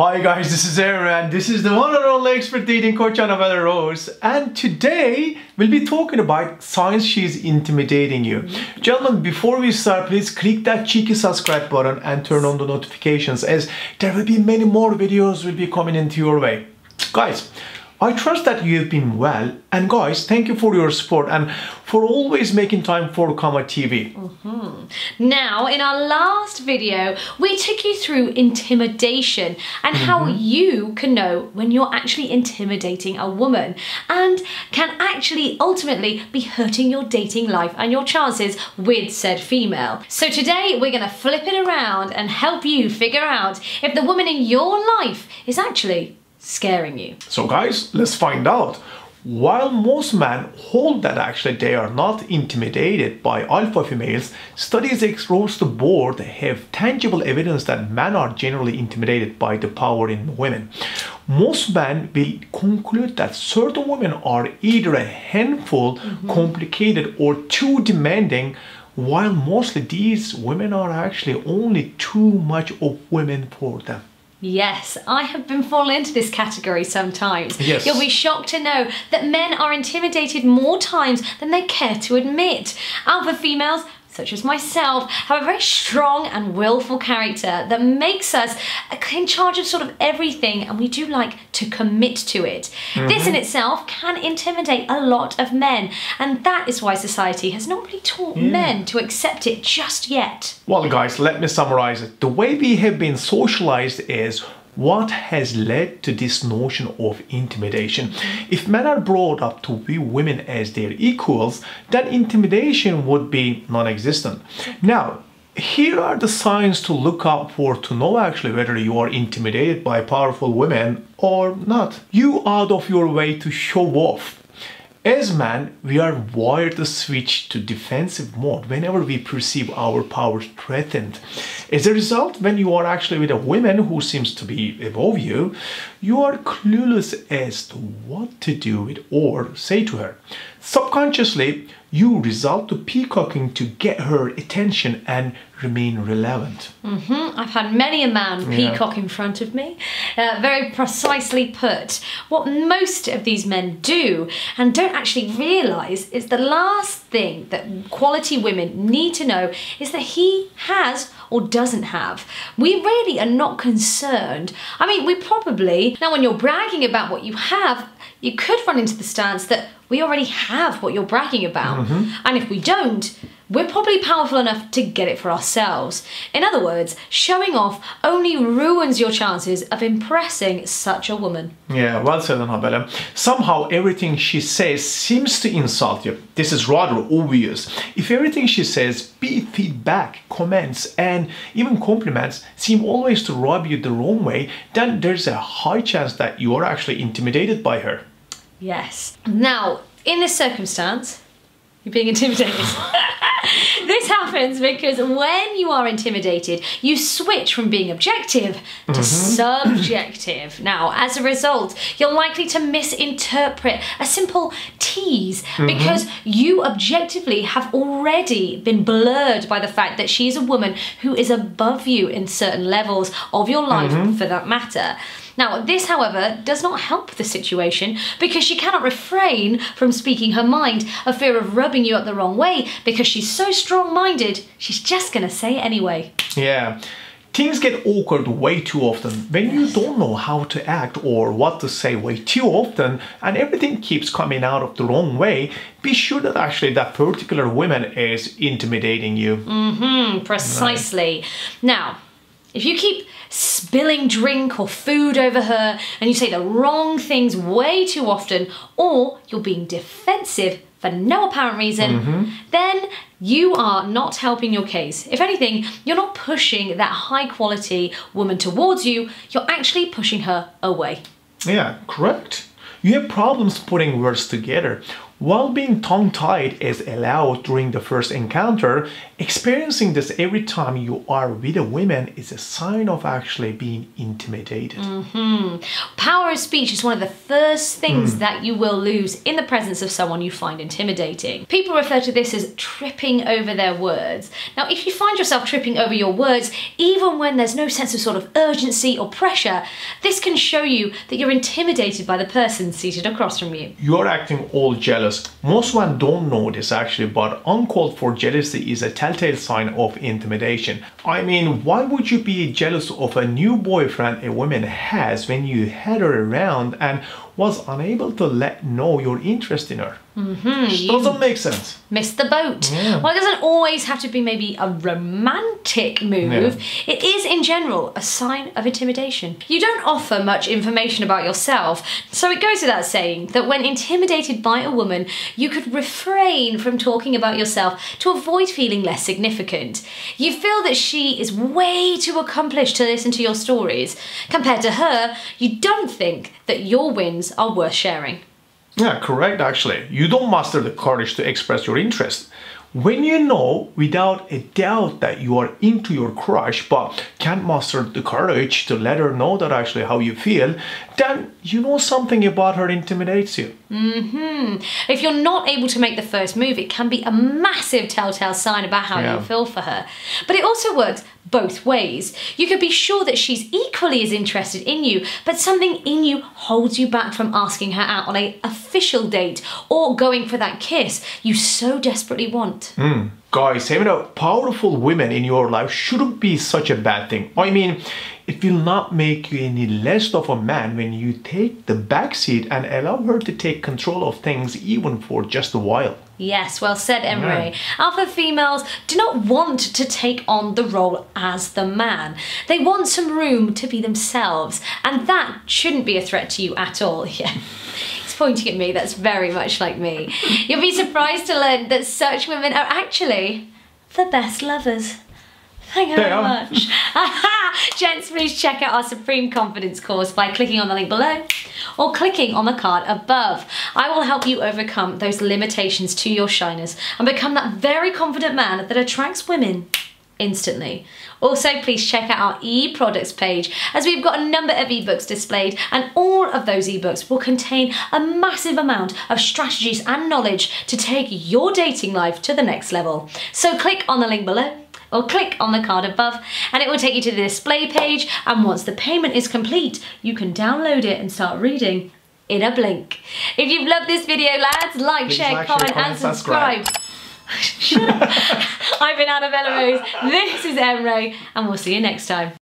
Hi guys, this is Emre and this is the one and only expert dating coach Annabella Rose and today we'll be talking about signs she's intimidating you. Gentlemen, before we start, please click that cheeky subscribe button and turn on the notifications as there will be many more videos will be coming into your way. Guys, I trust that you've been well and guys thank you for your support and for always making time for Kama TV. Mm-hmm. Now in our last video we took you through intimidation and how Mm-hmm. you can know when you're actually intimidating a woman and can actually ultimately be hurting your dating life and your chances with said female. So today we're going to flip it around and help you figure out if the woman in your life is actually scaring you. So guys, let's find out. While most men hold that actually they are not intimidated by alpha females, studies across the board have tangible evidence that men are generally intimidated by the power in women. Most men will conclude that certain women are either a handful, mm-hmm. complicated, or too demanding, while mostly these women are actually only too much of women for them. Yes, I have been falling into this category sometimes. Yes. You'll be shocked to know that men are intimidated more times than they care to admit. Alpha females, such as myself, have a very strong and willful character that makes us in charge of sort of everything and we do like to commit to it. This in mm-hmm. itself can intimidate a lot of men and that is why society has not really taught men to accept it just yet. Well, guys, let me summarize it. The way we have been socialized is what has led to this notion of intimidation. If men are brought up to view women as their equals, then intimidation would be non existent. Now, here are the signs to look out for to know actually whether you are intimidated by powerful women or not. You out of your way to show off. As men, we are wired to switch to defensive mode whenever we perceive our power threatened. As a result, when you are actually with a woman who seems to be above you, you are clueless as to what to do with or say to her. Subconsciously, you resort to peacocking to get her attention and remain relevant. Mm-hmm. I've had many a man peacock in front of me. Uh, very precisely put. What most of these men do and don't actually realise is the last thing that quality women need to know is that he has or doesn't have. We really are not concerned. I mean, we probably, now when you're bragging about what you have, you could run into the stance that we already have what you're bragging about. Mm-hmm. And if we don't, we're probably powerful enough to get it for ourselves. In other words, showing off only ruins your chances of impressing such a woman. Yeah, well said, Annabella. Somehow everything she says seems to insult you. This is rather obvious. If everything she says, be it feedback, comments, and even compliments, seem always to rub you the wrong way, then there's a high chance that you are actually intimidated by her. Yes. Now, in this circumstance, you're being intimidated. this happens because when you are intimidated, you switch from being objective to mm-hmm. subjective. Now, as a result, you're likely to misinterpret a simple tease mm-hmm. because you objectively have already been blurred by the fact that she is a woman who is above you in certain levels of your life, mm-hmm. for that matter. Now, this, however, does not help the situation because she cannot refrain from speaking her mind, a fear of rubbing you up the wrong way because she's so strong minded, she's just gonna say it anyway. Yeah. Things get awkward way too often when you don't know how to act or what to say way too often and everything keeps coming out of the wrong way. Be sure that actually that particular woman is intimidating you. Mm, hmm, precisely. Now, if you keep spilling drink or food over her and you say the wrong things way too often, or you're being defensive for no apparent reason, mm-hmm. then you are not helping your case. If anything, you're not pushing that high quality woman towards you, you're actually pushing her away. Yeah, correct. You have problems putting words together. While being tongue tied is allowed during the first encounter, experiencing this every time you are with a woman is a sign of actually being intimidated. Mm-hmm. Power of speech is one of the first things mm. that you will lose in the presence of someone you find intimidating. People refer to this as tripping over their words. Now, if you find yourself tripping over your words, even when there's no sense of sort of urgency or pressure, this can show you that you're intimidated by the person seated across from you. You're acting all jealous. Most men don't know this actually, but uncalled for jealousy is a telltale sign of intimidation. I mean, why would you be jealous of a new boyfriend a woman has when you had her around and was unable to let know your interest in her? Mm-hmm. Doesn't make sense. Missed the boat. Yeah. Well, it doesn't always have to be maybe a romantic move. Yeah. It is, in general, a sign of intimidation. You don't offer much information about yourself, so it goes without saying that when intimidated by a woman, you could refrain from talking about yourself to avoid feeling less significant. You feel that she is way too accomplished to listen to your stories. Compared to her, you don't think that your wins are worth sharing. Yeah, correct actually. You don't muster the courage to express your interest. When you know without a doubt that you are into your crush but can't muster the courage to let her know that actually how you feel, then you know something about her intimidates you. Mm-hmm. If you're not able to make the first move, it can be a massive telltale sign about how yeah. you feel for her. But it also works both ways. You could be sure that she's equally as interested in you, but something in you holds you back from asking her out on a official date or going for that kiss you so desperately want. Mm. Guys, having a powerful woman in your life shouldn't be such a bad thing. I mean, it will not make you any less of a man when you take the back seat and allow her to take control of things even for just a while. Yes, well said, Emre. Yeah. Alpha females do not want to take on the role as the man. They want some room to be themselves, and that shouldn't be a threat to you at all. Yeah. He's pointing at me, that's very much like me. You'll be surprised to learn that such women are actually the best lovers. Thank you very much. Gents, please check out our Supreme Confidence course by clicking on the link below or clicking on the card above. I will help you overcome those limitations to your shyness and become that very confident man that attracts women instantly. Also, please check out our e-products page as we've got a number of ebooks displayed and all of those ebooks will contain a massive amount of strategies and knowledge to take your dating life to the next level. So click on the link below or click on the card above and it will take you to the display page and once the payment is complete you can download it and start reading in a blink. If you've loved this video lads, like, Please share, like, comment, share, comment and subscribe. I've been Annabella Rose, this is Emre and we'll see you next time.